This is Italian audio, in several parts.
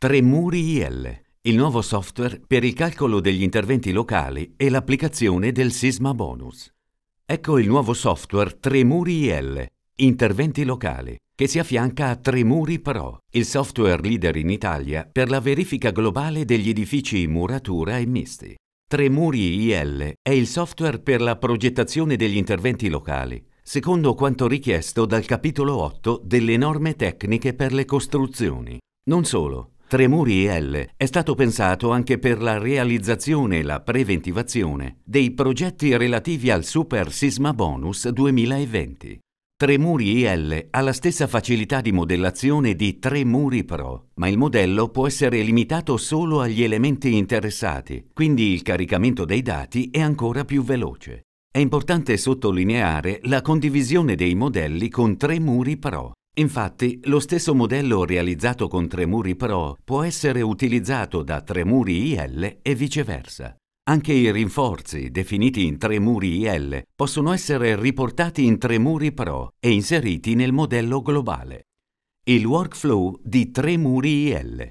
Tremuri IL, il nuovo software per il calcolo degli interventi locali e l'applicazione del Sisma Bonus. Ecco il nuovo software Tremuri IL, interventi locali, che si affianca a Tremuri Pro, il software leader in Italia per la verifica globale degli edifici in muratura e misti. Tremuri IL è il software per la progettazione degli interventi locali, secondo quanto richiesto dal capitolo 8 delle norme tecniche per le costruzioni. Non solo, Tremuri L è stato pensato anche per la realizzazione e la preventivazione dei progetti relativi al Super Sisma Bonus 2020. Tremuri L ha la stessa facilità di modellazione di Tremuri Pro, ma il modello può essere limitato solo agli elementi interessati, quindi il caricamento dei dati è ancora più veloce. È importante sottolineare la condivisione dei modelli con Tremuri Pro, Infatti, lo stesso modello realizzato con Tremuri Pro può essere utilizzato da Tremuri IL e viceversa. Anche i rinforzi definiti in Tremuri IL possono essere riportati in Tremuri Pro e inseriti nel modello globale. Il workflow di Tremuri IL.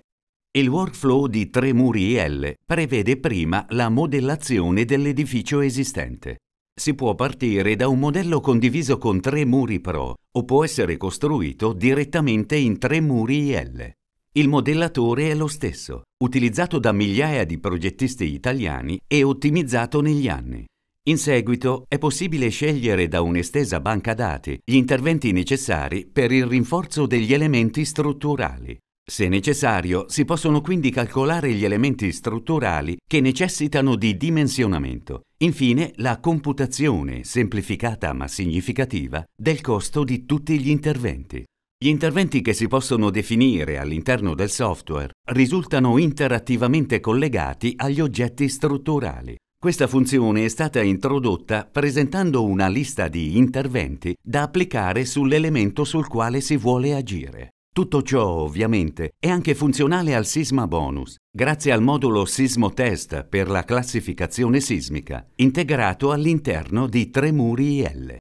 Il workflow di Tremuri IL prevede prima la modellazione dell'edificio esistente. Si può partire da un modello condiviso con tre muri Pro o può essere costruito direttamente in tre muri IL. Il modellatore è lo stesso, utilizzato da migliaia di progettisti italiani e ottimizzato negli anni. In seguito è possibile scegliere da un'estesa banca dati gli interventi necessari per il rinforzo degli elementi strutturali. Se necessario, si possono quindi calcolare gli elementi strutturali che necessitano di dimensionamento. Infine, la computazione, semplificata ma significativa, del costo di tutti gli interventi. Gli interventi che si possono definire all'interno del software risultano interattivamente collegati agli oggetti strutturali. Questa funzione è stata introdotta presentando una lista di interventi da applicare sull'elemento sul quale si vuole agire. Tutto ciò, ovviamente, è anche funzionale al sisma bonus, grazie al modulo Sismotest per la classificazione sismica, integrato all'interno di Tremuri IL.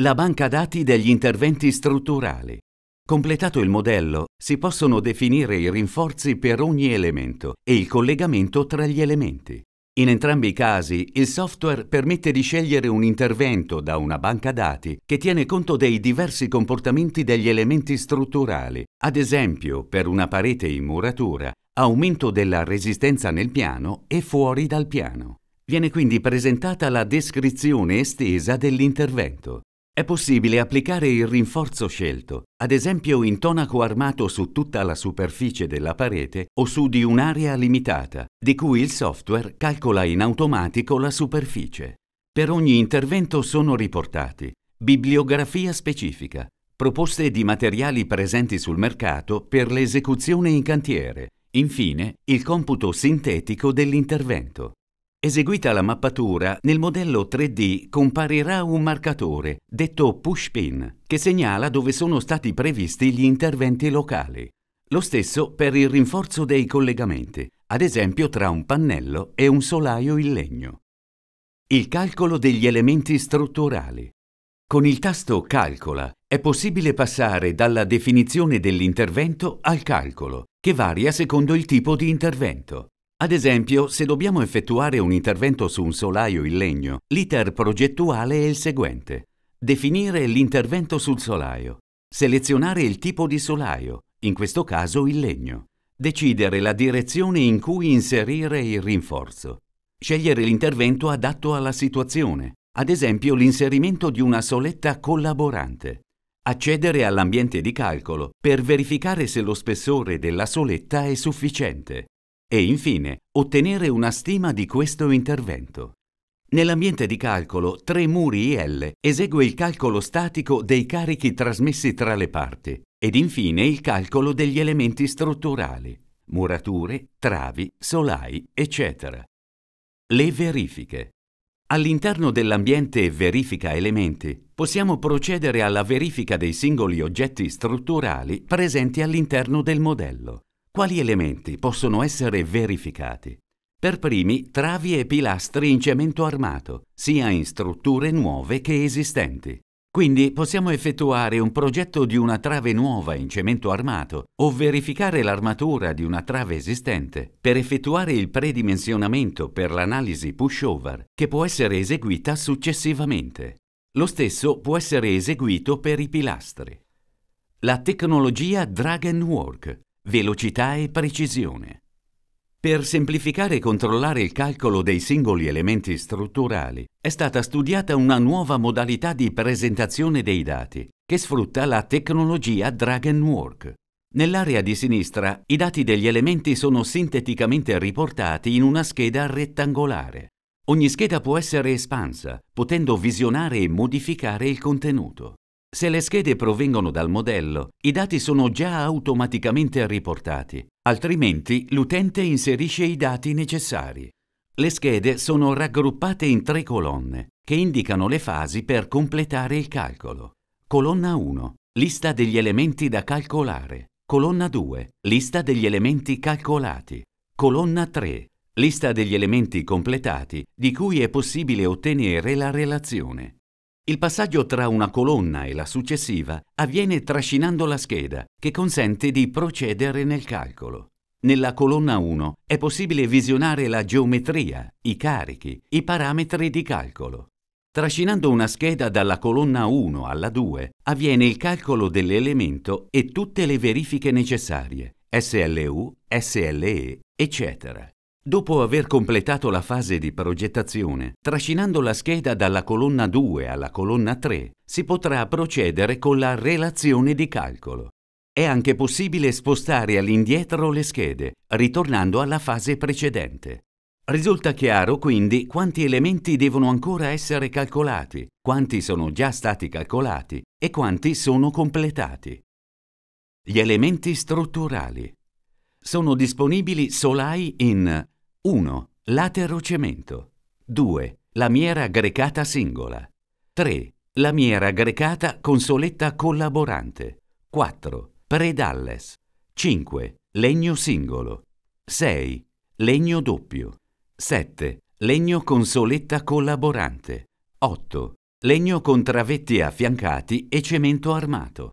La banca dati degli interventi strutturali. Completato il modello, si possono definire i rinforzi per ogni elemento e il collegamento tra gli elementi. In entrambi i casi il software permette di scegliere un intervento da una banca dati che tiene conto dei diversi comportamenti degli elementi strutturali, ad esempio per una parete in muratura, aumento della resistenza nel piano e fuori dal piano. Viene quindi presentata la descrizione estesa dell'intervento. È possibile applicare il rinforzo scelto, ad esempio in tonaco armato su tutta la superficie della parete o su di un'area limitata, di cui il software calcola in automatico la superficie. Per ogni intervento sono riportati bibliografia specifica, proposte di materiali presenti sul mercato per l'esecuzione in cantiere, infine il computo sintetico dell'intervento. Eseguita la mappatura, nel modello 3D comparirà un marcatore, detto pushpin, che segnala dove sono stati previsti gli interventi locali. Lo stesso per il rinforzo dei collegamenti, ad esempio tra un pannello e un solaio in legno. Il calcolo degli elementi strutturali. Con il tasto Calcola è possibile passare dalla definizione dell'intervento al calcolo, che varia secondo il tipo di intervento. Ad esempio, se dobbiamo effettuare un intervento su un solaio in legno, l'iter progettuale è il seguente. Definire l'intervento sul solaio. Selezionare il tipo di solaio, in questo caso il legno. Decidere la direzione in cui inserire il rinforzo. Scegliere l'intervento adatto alla situazione, ad esempio l'inserimento di una soletta collaborante. Accedere all'ambiente di calcolo per verificare se lo spessore della soletta è sufficiente e infine ottenere una stima di questo intervento. Nell'ambiente di calcolo, tre muri IL esegue il calcolo statico dei carichi trasmessi tra le parti ed infine il calcolo degli elementi strutturali, murature, travi, solai, eccetera. Le verifiche. All'interno dell'ambiente verifica elementi possiamo procedere alla verifica dei singoli oggetti strutturali presenti all'interno del modello. Quali elementi possono essere verificati? Per primi, travi e pilastri in cemento armato, sia in strutture nuove che esistenti. Quindi possiamo effettuare un progetto di una trave nuova in cemento armato o verificare l'armatura di una trave esistente per effettuare il predimensionamento per l'analisi pushover che può essere eseguita successivamente. Lo stesso può essere eseguito per i pilastri. La tecnologia Drag and Work, velocità e precisione. Per semplificare e controllare il calcolo dei singoli elementi strutturali, è stata studiata una nuova modalità di presentazione dei dati, che sfrutta la tecnologia Drag Work. Nell'area di sinistra, i dati degli elementi sono sinteticamente riportati in una scheda rettangolare. Ogni scheda può essere espansa, potendo visionare e modificare il contenuto. Se le schede provengono dal modello, i dati sono già automaticamente riportati, altrimenti l'utente inserisce i dati necessari. Le schede sono raggruppate in tre colonne, che indicano le fasi per completare il calcolo. Colonna 1. Lista degli elementi da calcolare. Colonna 2. Lista degli elementi calcolati. Colonna 3. Lista degli elementi completati di cui è possibile ottenere la relazione. Il passaggio tra una colonna e la successiva avviene trascinando la scheda, che consente di procedere nel calcolo. Nella colonna 1 è possibile visionare la geometria, i carichi, i parametri di calcolo. Trascinando una scheda dalla colonna 1 alla 2 avviene il calcolo dell'elemento e tutte le verifiche necessarie, SLU, SLE, eccetera. Dopo aver completato la fase di progettazione, trascinando la scheda dalla colonna 2 alla colonna 3, si potrà procedere con la relazione di calcolo. È anche possibile spostare all'indietro le schede, ritornando alla fase precedente. Risulta chiaro quindi quanti elementi devono ancora essere calcolati, quanti sono già stati calcolati e quanti sono completati. Gli elementi strutturali sono disponibili solai in 1. Latero cemento 2. Lamiera grecata singola 3. Lamiera grecata con soletta collaborante 4. Predalles 5. Legno singolo 6. Legno doppio 7. Legno con soletta collaborante 8. Legno con travetti affiancati e cemento armato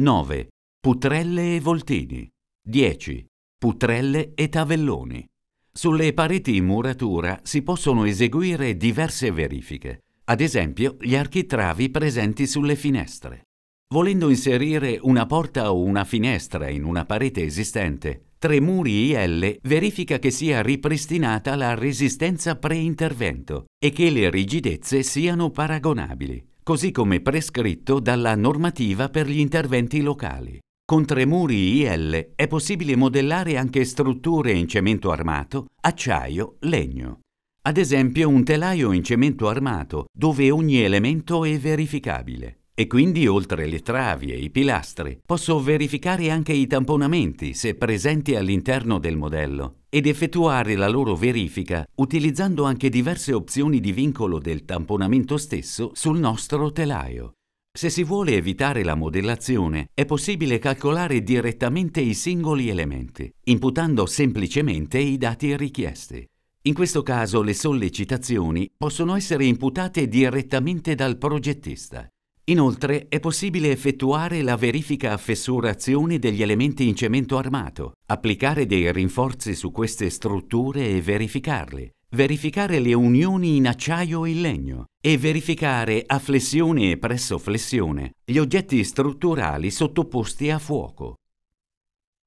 9. Putrelle e voltini 10. Putrelle e tavelloni. Sulle pareti in muratura si possono eseguire diverse verifiche, ad esempio gli architravi presenti sulle finestre. Volendo inserire una porta o una finestra in una parete esistente, Tremuri IL verifica che sia ripristinata la resistenza pre-intervento e che le rigidezze siano paragonabili, così come prescritto dalla normativa per gli interventi locali. Con tre muri IL è possibile modellare anche strutture in cemento armato, acciaio, legno. Ad esempio un telaio in cemento armato, dove ogni elemento è verificabile. E quindi oltre le travi e i pilastri posso verificare anche i tamponamenti se presenti all'interno del modello ed effettuare la loro verifica utilizzando anche diverse opzioni di vincolo del tamponamento stesso sul nostro telaio. Se si vuole evitare la modellazione, è possibile calcolare direttamente i singoli elementi, imputando semplicemente i dati richiesti. In questo caso le sollecitazioni possono essere imputate direttamente dal progettista. Inoltre è possibile effettuare la verifica a fessurazione degli elementi in cemento armato, applicare dei rinforzi su queste strutture e verificarli, verificare le unioni in acciaio e legno e verificare a flessione e presso flessione gli oggetti strutturali sottoposti a fuoco.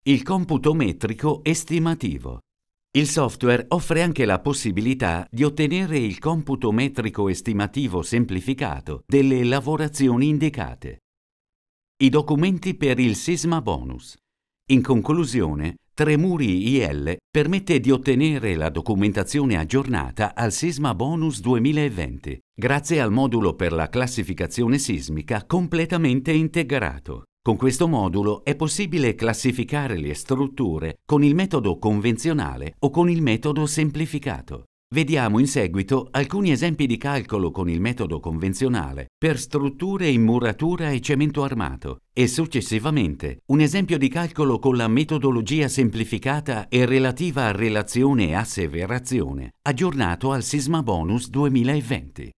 Il computo metrico estimativo. Il software offre anche la possibilità di ottenere il computo metrico estimativo semplificato delle lavorazioni indicate. I documenti per il sisma bonus. In conclusione, Tremuri IL permette di ottenere la documentazione aggiornata al Sisma Bonus 2020 grazie al modulo per la classificazione sismica completamente integrato. Con questo modulo è possibile classificare le strutture con il metodo convenzionale o con il metodo semplificato. Vediamo in seguito alcuni esempi di calcolo con il metodo convenzionale per strutture in muratura e cemento armato e successivamente un esempio di calcolo con la metodologia semplificata e relativa a relazione e asseverazione, aggiornato al Sisma Bonus 2020.